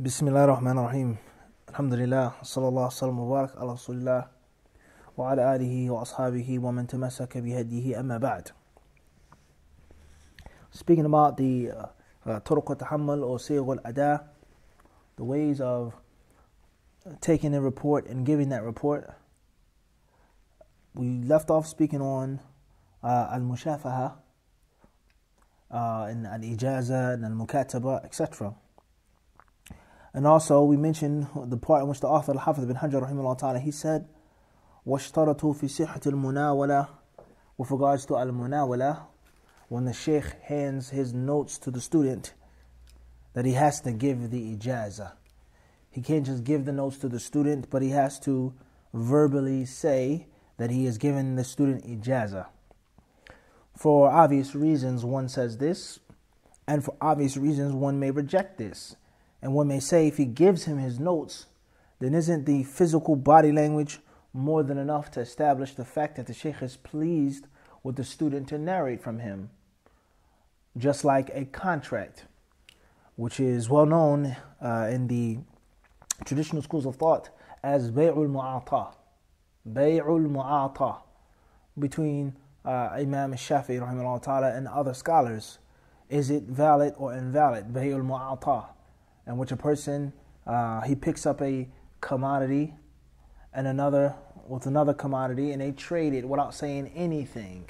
Bismillah ar-Rahman ar-Rahim. Alhamdulillah. Sallallahu alayhi wa ala rasulillah wa ala alihi wa ashabihi wa man tamasaka bihadihi amma ba'd. Speaking about the uh, uh, turuq al-tahammal or sigh al-ada, the ways of taking a report and giving that report, we left off speaking on uh, al-mushafaha uh, and al-ijaza and al-mukataba, etc., and also we mentioned the part in which the author al-hafiz bin hajar rahimahullah ta'ala he said واشترطوا في صحة المناولة with regards to al-munawala when the sheikh hands his notes to the student that he has to give the ijaza he can't just give the notes to the student but he has to verbally say that he has given the student ijaza for obvious reasons one says this and for obvious reasons one may reject this and one may say if he gives him his notes then isn't the physical body language more than enough to establish the fact that the sheikh is pleased with the student to narrate from him just like a contract, which is well known uh, in the traditional schools of thought as bay'ul mu'ata. Bay'ul mu'ata between uh, Imam Shafi'i rahimahullah ta'ala and other scholars. Is it valid or invalid? Bay'ul mu'ata. In which a person, uh, he picks up a commodity and another with another commodity and they trade it without saying anything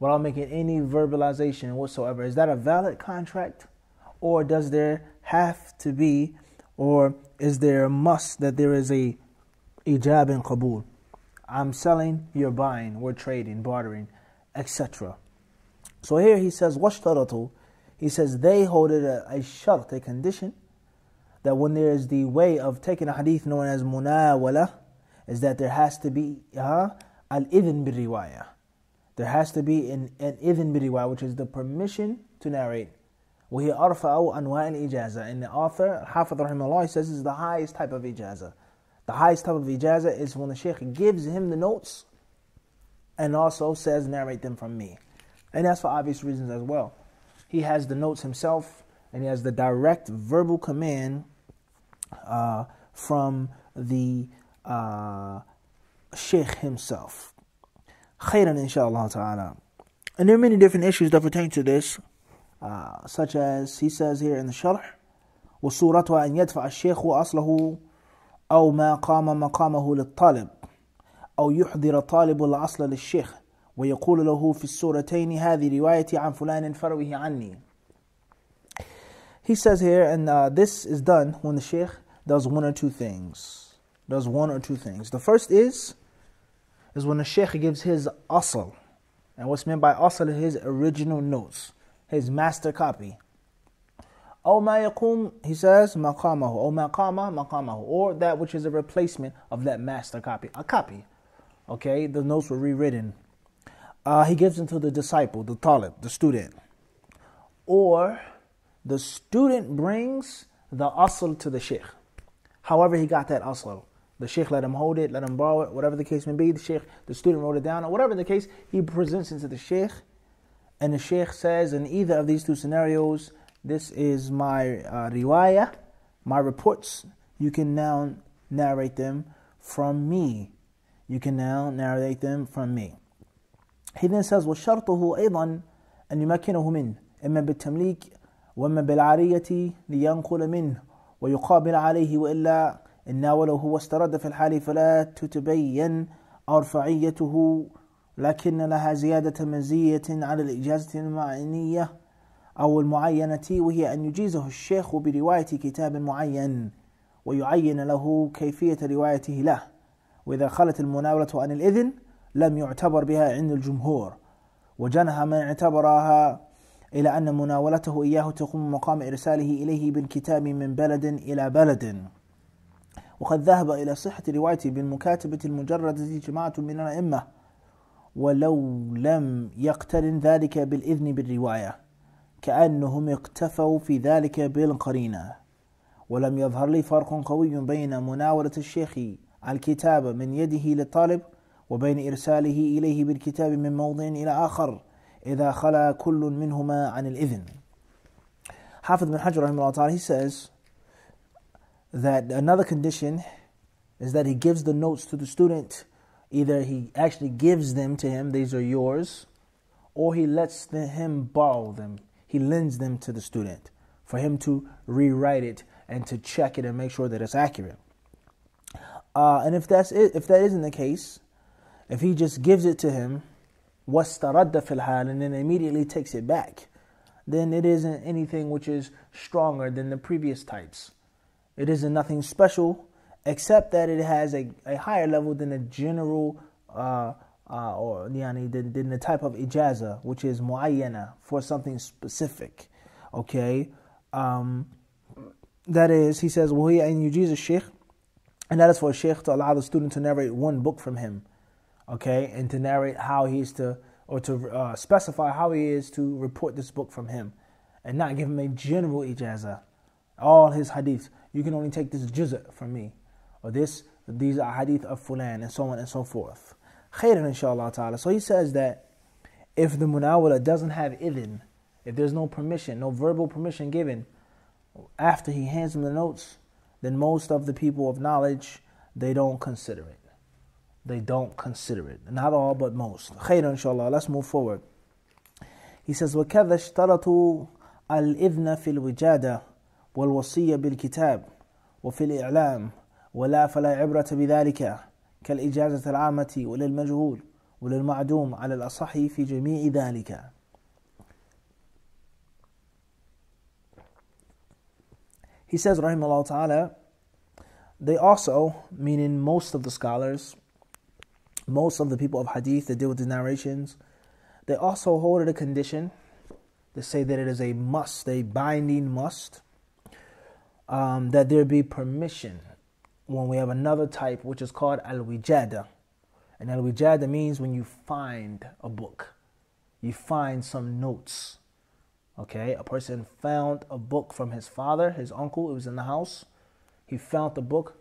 without making any verbalization whatsoever. Is that a valid contract? Or does there have to be, or is there a must that there is a ijab and kabul? I'm selling, you're buying, we're trading, bartering, etc. So here he says, washtaratu, he says they hold it a, a shart, a condition, that when there is the way of taking a hadith known as munawala, is that there has to be uh, al-idhin bil riwayah there has to be an, an idhin biriwa, which is the permission to narrate. وهي أرفع أنواع الإجازة. And the author, Hafid rahimahullah, says is the highest type of ijaza. The highest type of ijaza is when the sheikh gives him the notes and also says, narrate them from me. And that's for obvious reasons as well. He has the notes himself and he has the direct verbal command uh, from the uh, sheikh himself. khairan inshallah ta'ala. And there are many different issues that pertain to this, uh, such as he says here in the Sharh, وصورتها أن يدفع الشيخ أصله أو ما قام مقامه للطالب أو يحضر طالب الأصل للشيخ ويقول له في السورتين هذه روايتي عن فلان فروه عني He says here, and uh, this is done when the sheikh does one or two things. Does one or two things. The first is is when the sheikh gives his asl. And what's meant by asl is his original notes, his master copy. أو ما يقوم, he says, مقامه, أو ما قام مقامه, or that which is a replacement of that master copy, a copy. Okay, the notes were rewritten. Uh, he gives them to the disciple, the talib, the student. Or the student brings the asl to the sheikh. However, he got that asl. The sheikh let him hold it, let him borrow it, whatever the case may be. The sheikh, the student wrote it down, or whatever the case, he presents it to the sheikh, and the sheikh says, in either of these two scenarios, this is my uh, riwayah, my reports. You can now narrate them from me. You can now narrate them from me. He then says, وشرطه أيضا أن يمكنه منه إما بالتمليك وإما بالعارية لينقل منه ويقابل عليه وإلا إن ناوله واسترد في الحال فلا تتبين أرفعيته لكن لها زيادة مزية على الإجازة المعنية أو المعينة وهي أن يجيزه الشيخ برواية كتاب معين ويعين له كيفية روايته له. وإذا خلت المناولة عن الإذن لم يعتبر بها عند الجمهور وجنها من اعتبرها إلى أن مناولته إياه تقوم مقام إرساله إليه بالكتاب من بلد إلى بلد. وقد ذهب إلى صحة روايته بالمكاتبة المجردة جماعة من الأئمة ولو لم يقترن ذلك بالإذن بالرواية كأنهم اقتفوا في ذلك بالقرينة. ولم يظهر لي فرق قوي بين مناولة الشيخ الكتاب من يده للطالب وبين إرساله إليه بالكتاب من موضع إلى آخر. إذا خلا كل منهما عن الإذن حافظ بن حجر رحمه الله تعالى he says that another condition is that he gives the notes to the student. Either he actually gives them to him, these are yours, or he lets the, him borrow them. He lends them to the student for him to rewrite it and to check it and make sure that it's accurate. Uh, and if that's it, if that isn't the case, if he just gives it to him, وَاسْتَرَدَّ فِي الْحَالِ and then immediately takes it back, then it isn't anything which is stronger than the previous types. It isn't nothing special, except that it has a, a higher level than the general uh, uh, or yani, than, than the type of ijaza, which is muayyana for something specific. Okay, um, that is, he says, وهي أن يجيز الشيخ, and that is for a sheikh to allow the student to narrate one book from him. Okay, and to narrate how he's to or to uh, specify how he is to report this book from him, and not give him a general ijaza. All his hadiths, you can only take this juz'a from me, or this, these are hadith of fulan, and so on and so forth. Khairan inshallah ta'ala. So he says that if the munawala doesn't have idhin, if there's no permission, no verbal permission given, after he hands him the notes, then most of the people of knowledge, they don't consider it They don't consider it. Not all, but most. Khairan inshallah. Let's move forward. He says, وَكَذَا اشْتَرَطُوا الْإِذْنَ فِي الْوِجَادَةِ والوصية بالكتاب وفي الإعلام ولا فلا عبرة بذلك كالإجازة العامة وللمجهول وللمعدوم على الأصح في جميع ذلك He says, Rahimahullah Ta'ala, they also, meaning most of the scholars, most of the people of hadith that deal with the narrations, they also hold it a condition. They say that it is a must, a binding must, um, that there be permission when we have another type which is called al wijada. And al wijada means when you find a book, you find some notes. Okay, a person found a book from his father, his uncle, it was in the house. He found the book,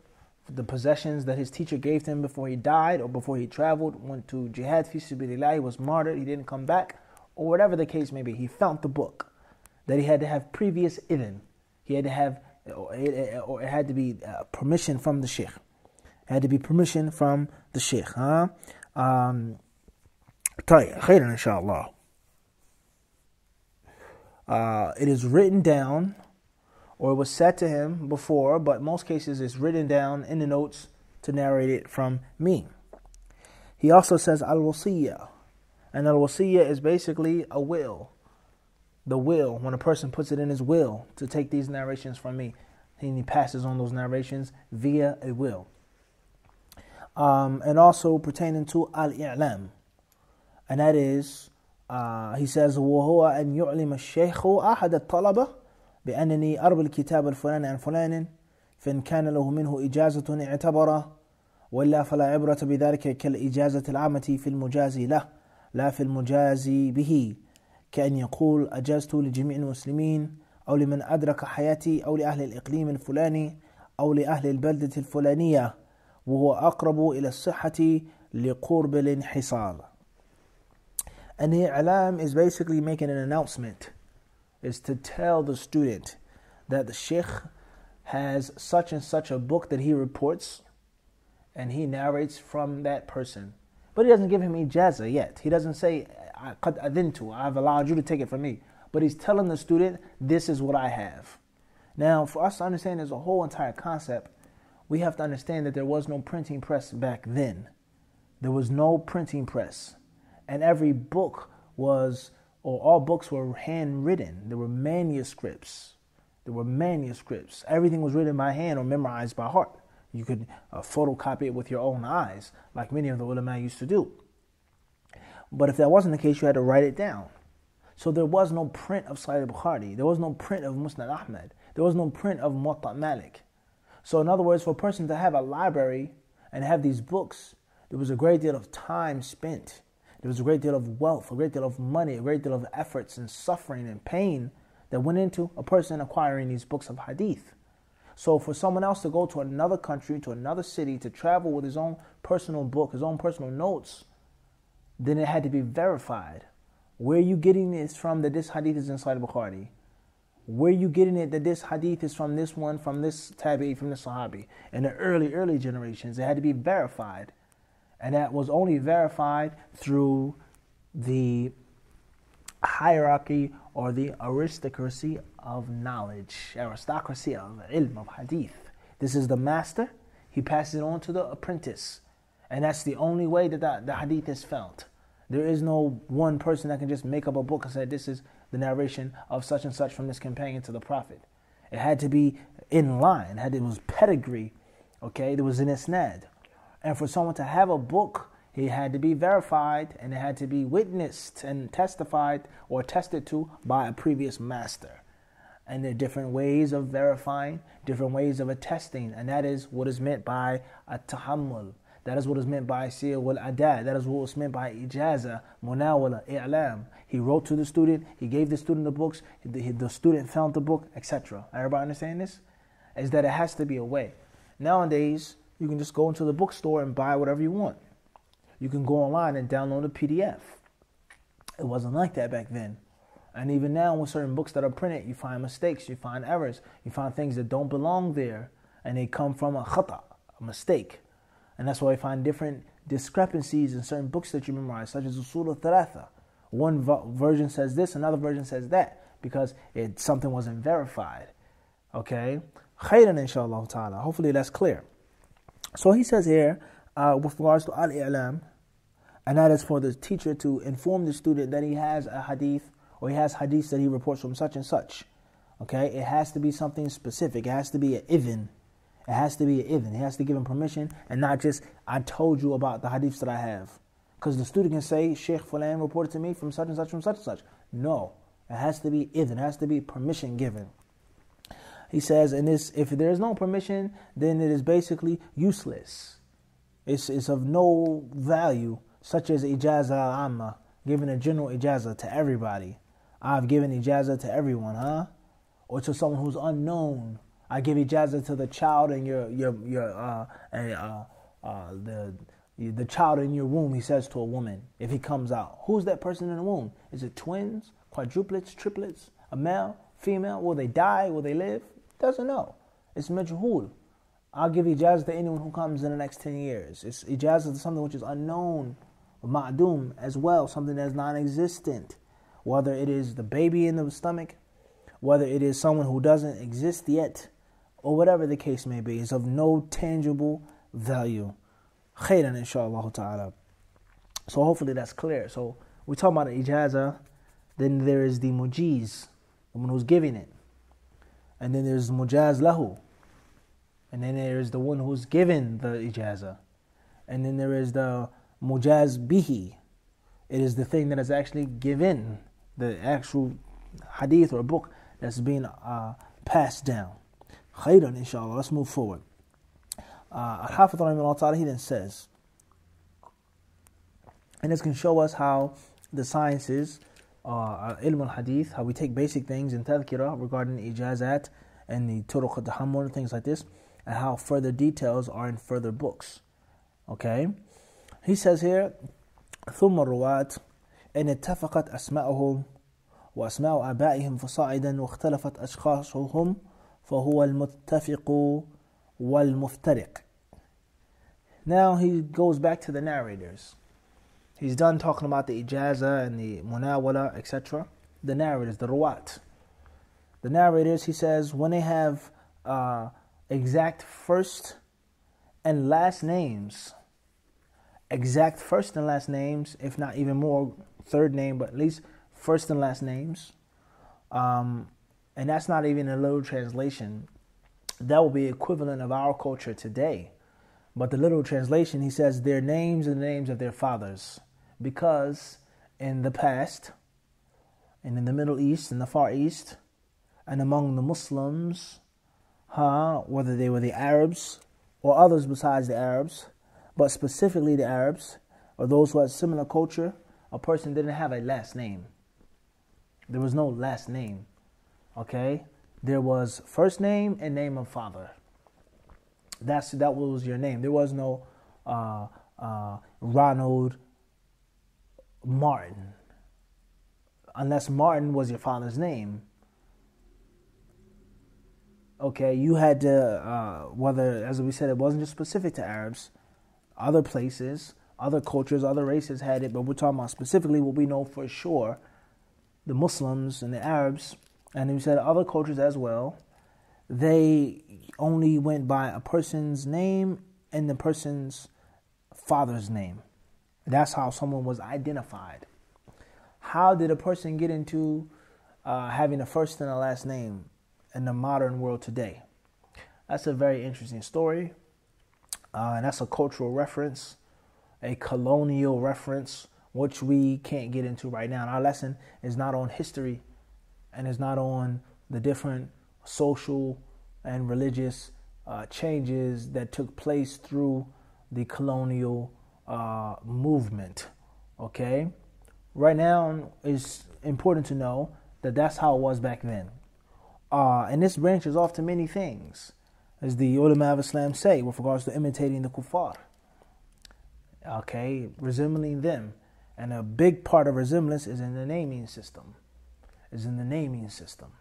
the possessions that his teacher gave to him before he died or before he traveled, went to jihad, fi sabilillah, he was martyred, he didn't come back, or whatever the case may be. He found the book that he had to have previous idin. He had to have or it, or it had to be uh, permission from the sheikh. It had to be permission from the sheikh. Huh? Um, طيب خيرا إن شاء الله. Uh, it is written down, or it was said to him before, but most cases it's written down in the notes to narrate it from me. He also says al wasiyah, and al wasiyah is basically a will the will, when a person puts it in his will to take these narrations from me, and he passes on those narrations via a will. Um, and also pertaining to al-i'lam, and that is, uh, he says, وهو أن يعلم الشيخ أحد الطلبة بأنني أروي الكتاب الفلاني عن فلان فإن كان له منه إجازة اعتبره وإلا فلا عبرة بذلك كالإجازة العامة في المجازي له لا في المجازي به كأن يقول أجازت لجميع المسلمين أو لمن أدرك حياتي أو لأهل الإقليم الفلاني أو لأهل البلدة الفلانية وهو أقرب إلى الصحة لقرب الانحصار. The Alam is basically making an announcement, is to tell the student that the Sheikh has such and such a book that he reports and he narrates from that person. But he doesn't give him ijaza yet. He doesn't say, قد أذنت, I've allowed you to take it from me. But he's telling the student, this is what I have. Now, for us to understand there's a whole entire concept, we have to understand that there was no printing press back then. There was no printing press. And every book was, or all books were handwritten. There were manuscripts. There were manuscripts. Everything was written by hand or memorized by heart. You could uh, photocopy it with your own eyes, like many of the ulama used to do. But if that wasn't the case, you had to write it down. So there was no print of Sahih Bukhari. There was no print of Musnad Ahmad. There was no print of Muwatta Malik. So in other words, for a person to have a library and have these books, there was a great deal of time spent. There was a great deal of wealth, a great deal of money, a great deal of efforts and suffering and pain that went into a person acquiring these books of hadith. So for someone else to go to another country, to another city, to travel with his own personal book, his own personal notes, then it had to be verified. Where are you getting this from that this hadith is inside Bukhari? where are you getting it that this hadith is from this one, from this tabi, from this sahabi. In the early, early generations, it had to be verified. And that was only verified through the hierarchy or the aristocracy of knowledge, aristocracy of ilm, of hadith. This is the master, he passes it on to the apprentice. And that's the only way that the, the hadith is felt. There is no one person that can just make up a book and say, This is the narration of such and such from this companion to the Prophet. It had to be in line, it, had, it was pedigree, okay? There was an isnad. And for someone to have a book, it had to be verified and it had to be witnessed and testified or tested to by a previous master. And there are different ways of verifying, different ways of attesting, and that is what is meant by a tahammul, that is what is meant by sir wal adad. That is what was meant by ijaza, munawala, i'lam. He wrote to the student, he gave the student the books, the, the student found the book, etc. Everybody understand this? Is that it has to be a way. Nowadays, you can just go into the bookstore and buy whatever you want. You can go online and download a PDF. It wasn't like that back then. And even now, with certain books that are printed, you find mistakes, you find errors, you find things that don't belong there, and they come from a khata, a mistake. And that's why we find different discrepancies in certain books that you memorize, such as Usul al-Thalatha. One version says this, another version says that, because it something wasn't verified. Okay? Khairan inshallah ta'ala. Hopefully that's clear. So he says here, uh, with regards to al-i'lam, and that is for the teacher to inform the student that he has a hadith or he has hadiths that he reports from such and such. Okay? It has to be something specific. It has to be an even it has to be an idhn. He has to give him permission and not just, I told you about the hadiths that I have. Because the student can say, Sheikh Fulan reported to me from such and such from such and such. No. It has to be idhn. It has to be permission given. He says, and this, if there is no permission, then it is basically useless. It's, it's of no value, such as ijaza amma, giving a general ijaza to everybody. I've given ijaza to everyone, huh? Or to someone who's unknown I give ijazah to the child in your your your uh, uh, uh, the the child in your womb. He says to a woman if he comes out, who's that person in the womb? Is it twins, quadruplets, triplets, a male, female? Will they die? Will they live? Doesn't know. It's majhul. I'll give ijazah to anyone who comes in the next ten years. It's ijazah to something which is unknown, ma'dum as well, something that is non-existent. Whether it is the baby in the stomach, whether it is someone who doesn't exist yet or whatever the case may be, is of no tangible value. Khairan, inshallah ta'ala. So hopefully that's clear. So we talk about the ijaza, then there is the mujiz, the one who's giving it. And then there's mujaz lahu. And then there is the one who's given the ijaza. And then there is the mujaz bihi. It is the thing that is actually given, the actual hadith or book that's being uh, passed down. Khairan, inshallah. Let's move forward. Uh, Al-Hafidh he then says, and this can show us how the sciences, uh, ilm al-hadith, how we take basic things in tadhkirah regarding the ijazat and the turuq al-tahammul and things like this, and how further details are in further books. Okay? He says here, ثم الرواة إن اتفقت أسماءهم وأسماء آبائهم فصاعدا واختلفت أشخاصهم فهو المتفق والمفترق. Now he goes back to the narrators. He's done talking about the ijaza and the munawala, etc. The narrators, the ruwat. The narrators, he says, when they have uh, exact first and last names, exact first and last names, if not even more third name, but at least first and last names, um, and that's not even a literal translation. That will be equivalent of our culture today. But the literal translation, he says, their names and the names of their fathers. Because in the past, and in the Middle East, in the Far East, and among the Muslims, huh, whether they were the Arabs or others besides the Arabs, but specifically the Arabs, or those who had similar culture, a person didn't have a last name. There was no last name. Okay? There was first name and name of father. That's that was your name. There was no uh, uh, Ronald Martin, unless Martin was your father's name. okay, you had to, uh, whether, as we said, it wasn't just specific to Arabs, other places, other cultures, other races had it, but we're talking about specifically what we know for sure the Muslims and the Arabs, and we said other cultures as well, they only went by a person's name and the person's father's name. That's how someone was identified. How did a person get into uh, having a first and a last name in the modern world today? That's a very interesting story. Uh, and that's a cultural reference, a colonial reference, which we can't get into right now. And our lesson is not on history and is not on the different social and religious uh, changes that took place through the colonial uh, movement. Okay? Right now, it's important to know that that's how it was back then. Uh, and this branches off to many things as the ulama of Islam say, with regards to imitating the kuffar. Okay, resembling them. And a big part of resemblance is in the naming system. Is in the naming system.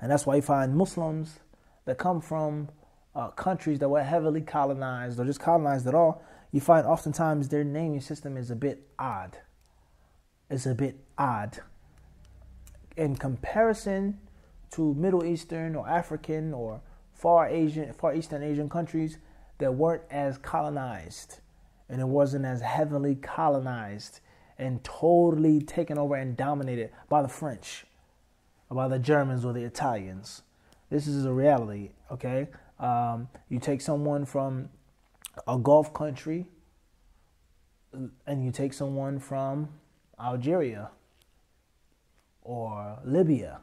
And that's why you find Muslims that come from uh, countries that were heavily colonized or just colonized at all, you find oftentimes their naming system is a bit odd. It's a bit odd. In comparison to Middle Eastern or African or far Asian, far Eastern Asian countries that weren't as colonized and it wasn't as heavily colonized and totally taken over and dominated by the French, or by the Germans or the Italians. This is a reality, okay? Um, you take someone from a Gulf country and you take someone from Algeria or Libya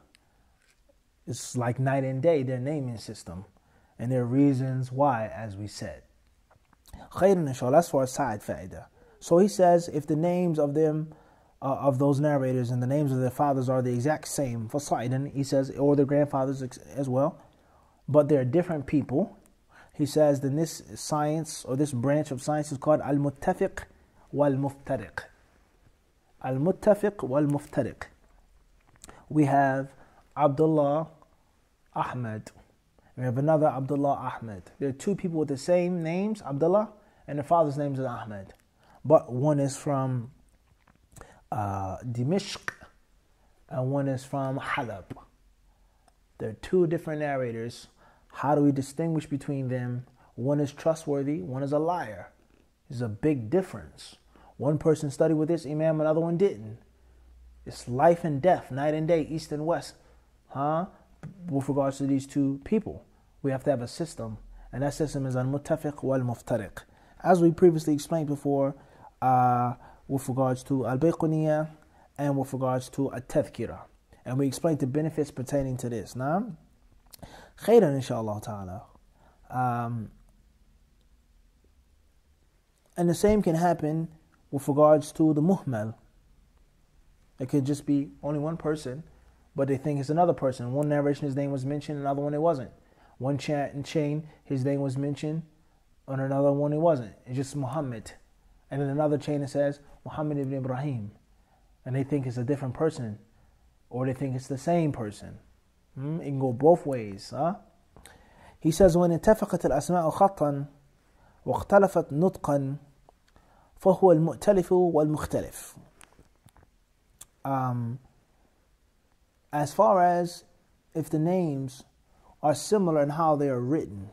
it's like night and day, their naming system. And their reasons why, as we said. That's for a side. So he says, if the names of them, uh, of those narrators and the names of their fathers are the exact same, for Sa'idan, he says, or their grandfathers as well, but they're different people, he says, then this science or this branch of science is called al-muttafiq wal-muftariq. Al-muttafiq wal-muftariq. We have Abdullah Ahmed. We have another Abdullah Ahmed. There are two people with the same names, Abdullah, and the father's name is Ahmed. But one is from uh, Dimishq and one is from Halab. There are two different narrators. How do we distinguish between them? One is trustworthy, one is a liar. There's a big difference. One person studied with this Imam, another one didn't. It's life and death, night and day, east and west. Huh? with regards to these two people. We have to have a system, and that system is al muttafiq wal muftariq. As we previously explained before, uh, with regards to al bayquniya and with regards to al tadhkira. And we explained the benefits pertaining to this. Now, khairan inshallah ta'ala. Um, and the same can happen with regards to the muhmal. It could just be only one person but they think it's another person. One narration, his name was mentioned, another one it wasn't. One and chain, his name was mentioned, on another one it wasn't. It's just Muhammad. And in another chain it says Muhammad ibn Ibrahim. And they think it's a different person. Or they think it's the same person. Hmm? It can go both ways. Huh? He says, when اتفقت الأسماء خطا واختلفت نطقا فهو المؤتلف والمختلف. Um, as far as if the names are similar in how they are written,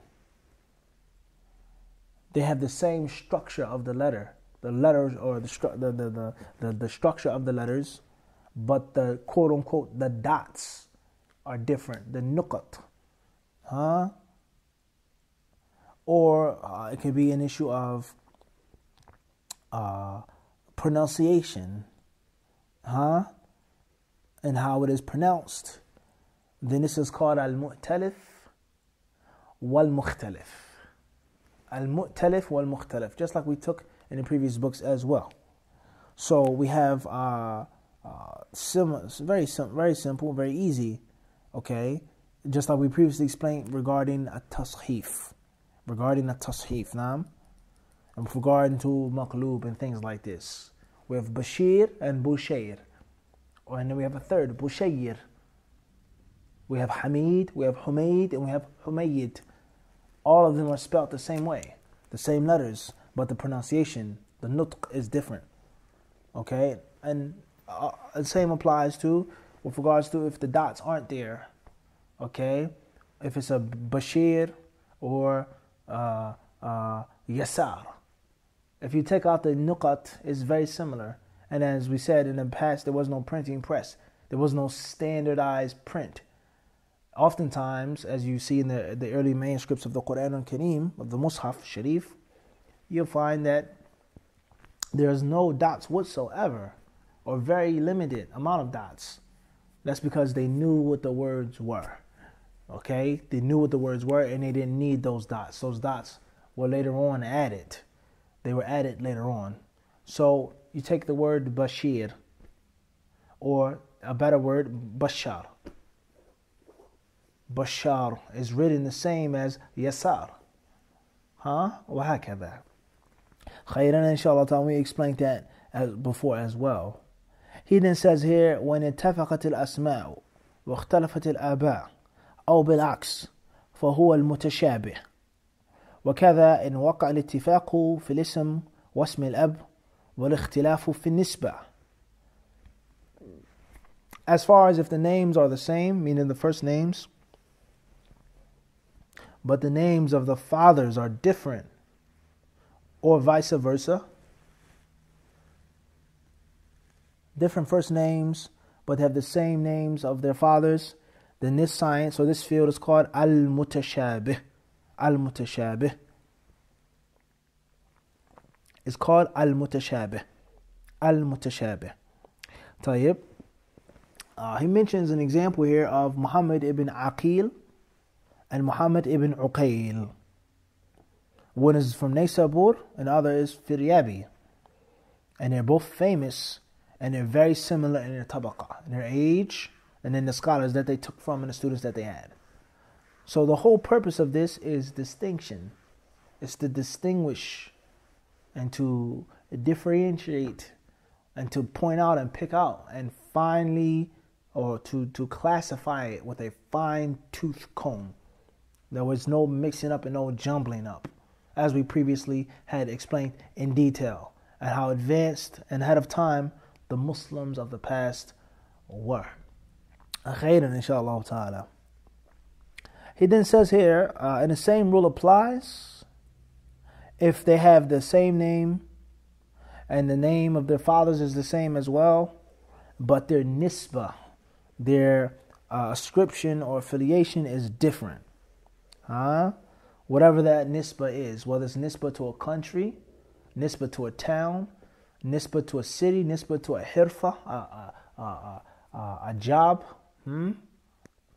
they have the same structure of the letter, the letters or the, stru- the, the, the, the, the structure of the letters, but the quote unquote the dots are different, the nukat, huh? Or uh, it could be an issue of uh, pronunciation, huh? and how it is pronounced, then this is called al-mu'talif wal-mukhtalif. Al-mu'talif wal-mukhtalif, just like we took in the previous books as well. So we have uh, uh, sim- very, sim- very simple, very easy, okay? Just like we previously explained regarding a tashif, regarding a tashif, nam, and with regard to maqlub and things like this. We have Bashir and Bushair and then we have a third, Bushayr. We have Hamid, we have Humaid, and we have Humayyid. All of them are spelled the same way, the same letters, but the pronunciation, the nutq is different. Okay? And uh, the same applies to with regards to if the dots aren't there. Okay? If it's a Bashir or uh, uh, Yasar. If you take out the nuqat, it's very similar. And as we said in the past, there was no printing press. There was no standardized print. Oftentimes, as you see in the, the early manuscripts of the Quran and Kareem, of the Mus'haf Sharif, you'll find that there's no dots whatsoever, or very limited amount of dots. That's because they knew what the words were. Okay? They knew what the words were and they didn't need those dots. Those dots were later on added. They were added later on. So you take the word Bashir, or a better word, Bashar. Bashar is written the same as Yasar. Huh? وهكذا. خيرا inshallah we explained that as before as well. He then says here when اتفقت الأسماء واختلفت الآباء أو بالعكس فهو المتشابه وكذا إن وقع الاتفاق في الاسم واسم الأب والاختلاف في النسبة As far as if the names are the same, meaning the first names, but the names of the fathers are different, or vice versa. different first names but have the same names of their fathers, then this science or this field is called al mutashabih. Al mutashabih. It's called al mutashabih. Al mutashabih. Tayyib. Uh, he mentions an example here of Muhammad ibn Aqil and Muhammad ibn Uqail. One is from Naysabur and other is Firyabi. And they're both famous and they're very similar in their tabaqa, in their age, and in the scholars that they took from and the students that they had. So the whole purpose of this is distinction. It's to distinguish and to differentiate and to point out and pick out and finally or to, to classify it with a fine tooth comb. There was no mixing up and no jumbling up, as we previously had explained in detail, and how advanced and ahead of time the Muslims of the past were. Khairan, inshallah ta'ala. He then says here, uh, and the same rule applies if they have the same name and the name of their fathers is the same as well, but their nisbah, their uh, ascription or affiliation is different. Huh? Whatever that nisbah is, whether it's nisbah to a country, nisbah to a town, nisbah to a city, nisbah to a hirfa, a, a, a, a job, hmm?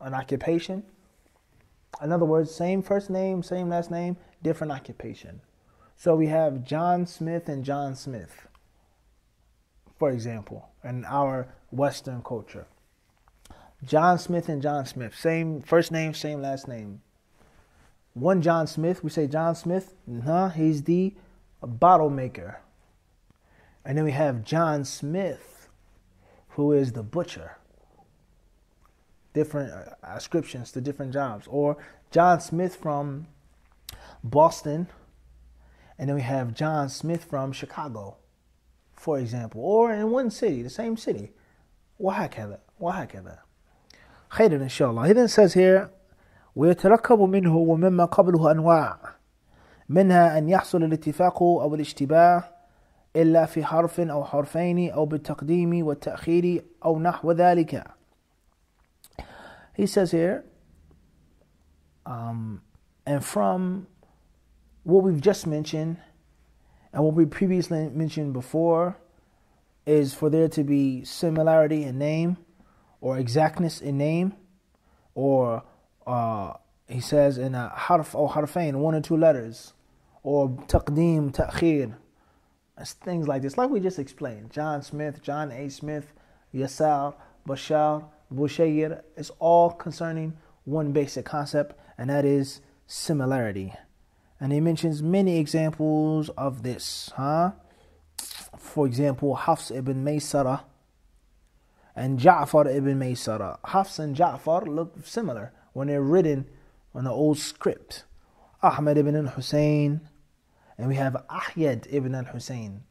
an occupation. In other words, same first name, same last name, different occupation. So we have John Smith and John Smith, for example, in our Western culture. John Smith and John Smith, same first name, same last name. One John Smith, we say John Smith, huh? He's the bottle maker. And then we have John Smith, who is the butcher. Different uh, ascriptions to different jobs. Or John Smith from Boston. And then we have John Smith from Chicago, for example. Or in one city, the same city. وهكذا وهكذا خير إن شاء الله. He then says here ويتركب منه ومما قبله أنواع منها أن يحصل الاتفاق أو الاشتباه إلا في حرف أو حرفين أو بالتقديم والتأخير أو نحو ذلك. He says here, um, and from what we've just mentioned and what we previously mentioned before is for there to be similarity in name or exactness in name or uh, he says in a harf or harfain, one or two letters, or taqdeem, ta'khir, things like this, like we just explained. John Smith, John A. Smith, Yasar, Bashar, Bushayr, it's all concerning one basic concept, and that is similarity. And he mentions many examples of this, huh? For example, Hafs ibn Maysara and Ja'far ibn Maysara. Hafs and Ja'far look similar when they're written on the old script. Ahmed ibn al-Hussein, and we have Ahyad ibn al-Hussein.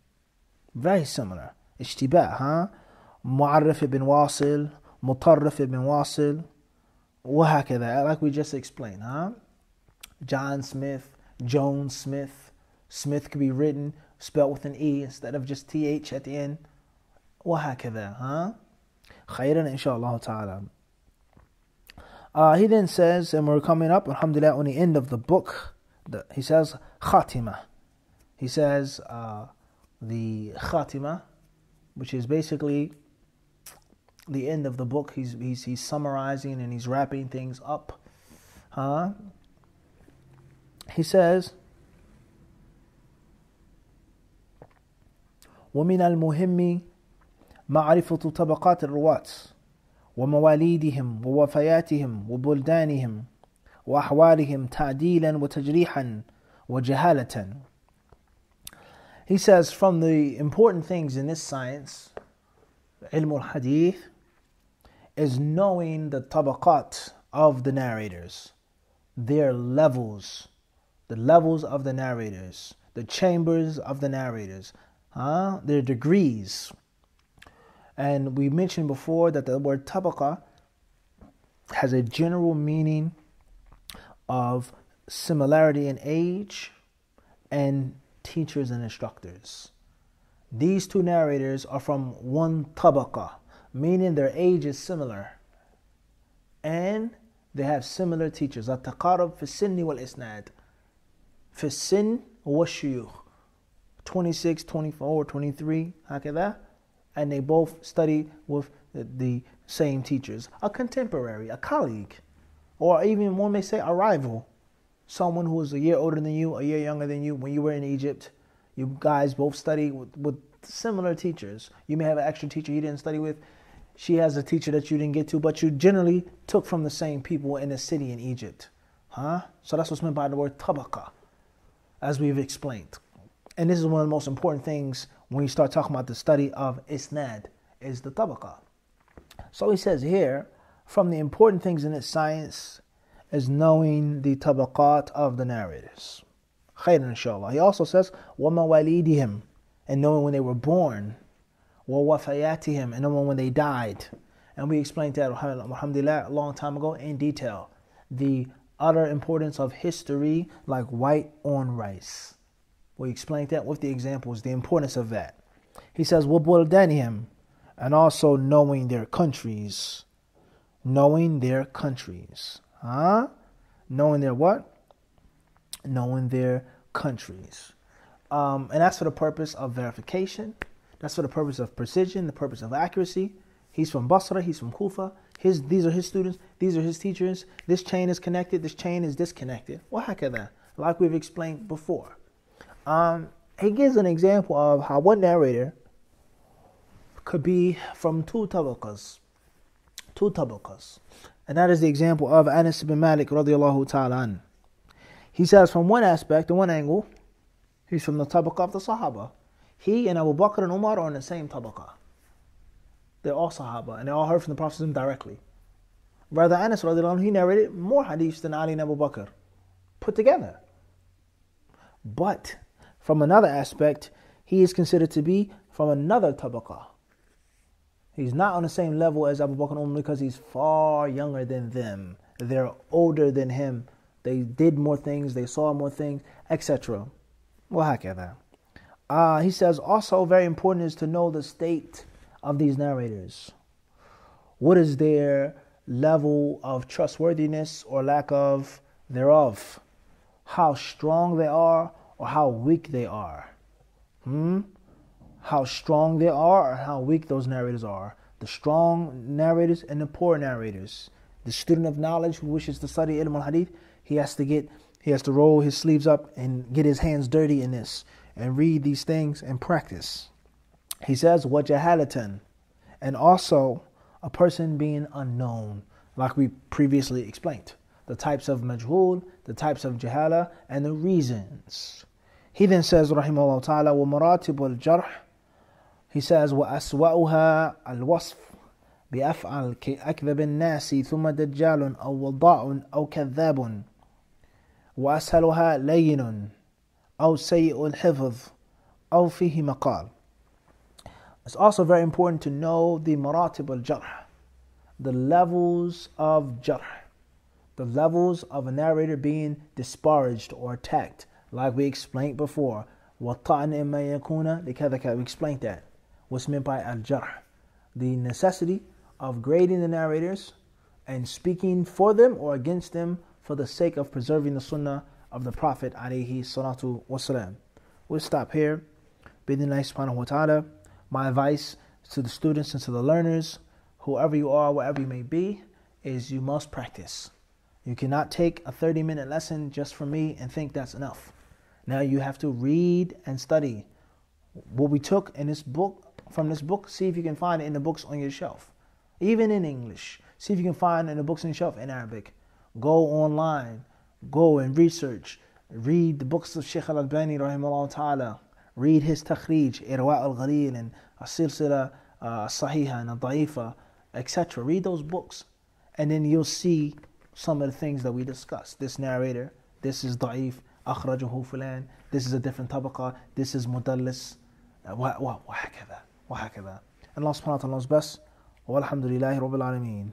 Very similar. Ishtibah, huh? Mu'arrif ibn Wasil, Mutarrif ibn Wasil, وهكذا, like we just explained, huh? John Smith, Jones Smith. Smith could be written, spelled with an E instead of just TH at the end. وهكذا, huh? خيرا إن شاء الله تعالى. Uh, he then says, and we're coming up, alhamdulillah, on the end of the book. The, he says, khatima. He says, uh, the khatima, which is basically the end of the book. He's, he's, he's summarizing and he's wrapping things up. Huh? He says, ومن المهم معرفة طبقات الرواة ومواليدهم ووفياتهم وبلدانهم وأحوالهم تعديلا وتجريحا وجهالة he says from the important things in this science, ilm al-hadith, is knowing the tabaqat of the narrators, their levels, the levels of the narrators, the chambers of the narrators, huh? their degrees. And we mentioned before that the word tabaqa has a general meaning of similarity in age and teachers and instructors. These two narrators are from one tabaqa, meaning their age is similar. And they have similar teachers. التقارب في السن والإسناد في السن والشيوخ 26, 24, 23 هكذا and they both study with the same teachers. A contemporary, a colleague, or even one may say a rival. Someone who is a year older than you, a year younger than you, when you were in Egypt, you guys both study with, with similar teachers. You may have an extra teacher you didn't study with. She has a teacher that you didn't get to, but you generally took from the same people in the city in Egypt. Huh? So that's what's meant by the word tabaka, as we've explained. And this is one of the most important things when you start talking about the study of isnad, is the tabaka. So he says here, from the important things in this science is knowing the tabaqat of the narrators. Khayr inshallah. He also says, وَمَوَالِيدِهِمْ and knowing when they were born, وَوَفَيَاتِهِمْ and knowing when they died. And we explained that, alhamdulillah, a long time ago in detail. The utter importance of history like white on rice. We explained that with the examples, the importance of that. He says, وَبُلْدَانِهِمْ and also knowing their countries. Knowing their countries. Huh? Knowing their what? Knowing their countries. Um, and that's for the purpose of verification. That's for the purpose of precision, the purpose of accuracy. He's from Basra, he's from Kufa. His, these are his students, these are his teachers. This chain is connected, this chain is disconnected. that? Like we've explained before. Um, he gives an example of how one narrator could be from two tabaqas. Two tabaqas. And that is the example of Anas ibn Malik radiallahu ta'ala He says from one aspect, in one angle, he's from the tabaqa of the Sahaba. He and Abu Bakr and Umar are in the same tabaqa. They're all Sahaba, and they all heard from the Prophet directly. Rather, Anas radiallahu he narrated more hadiths than Ali and Abu Bakr put together. But from another aspect, he is considered to be from another tabaqah. He's not on the same level as Abu Bakr Umar because he's far younger than them. They're older than him. They did more things, they saw more things, etc. وهكذا. Uh, he says also very important is to know the state of these narrators. What is their level of trustworthiness or lack of thereof? How strong they are or how weak they are. Hmm? how strong they are, or how weak those narrators are. The strong narrators and the poor narrators. The student of knowledge who wishes to study ilm al-hadith, he has to get, he has to roll his sleeves up and get his hands dirty in this and read these things and practice. He says, wajahalatan, and also a person being unknown, like we previously explained. The types of majhul, the types of jahala, and the reasons. He then says, rahimahullah ta'ala, wa maratib al-jarh, He says, وَأَسْوَأُهَا الْوَصْفِ بأفعل كأكذب الناس ثم دجال أو وضاع أو كذاب وأسهلها لين أو سيء الحفظ أو فيه مقال It's also very important to know the maratib al-jarh, the levels of jarh, the levels of a narrator being disparaged or attacked, like we explained before. وَالطَّعْنِ إِمَّا يَكُونَ لِكَذَا We explained that. What's meant by al-jarh? The necessity of grading the narrators and speaking for them or against them for the sake of preserving the sunnah of the Prophet alayhi salatu wasalam. We'll stop here. Bidnillah subhanahu wa ta'ala. My advice to the students and to the learners, whoever you are, wherever you may be, is you must practice. You cannot take a 30 minute lesson just from me and think that's enough. Now you have to read and study. What we took in this book, from this book, see if you can find it in the books on your shelf even in English. See if you can find in the books on the shelf in Arabic. Go online, go and research. Read the books of Sheikh Al Albani, rahimahullah ta'ala. Read his takhrij, Irwa al Ghalil, and Asilsila uh, Sahiha and Da'ifa, etc. Read those books, and then you'll see some of the things that we discussed. This narrator, this is Da'if, أخرجه فلان, this is a different tabaqa, this is mudallis, وهكذا وهكذا. الله سبحانه وتعالى بس والحمد لله رب العالمين.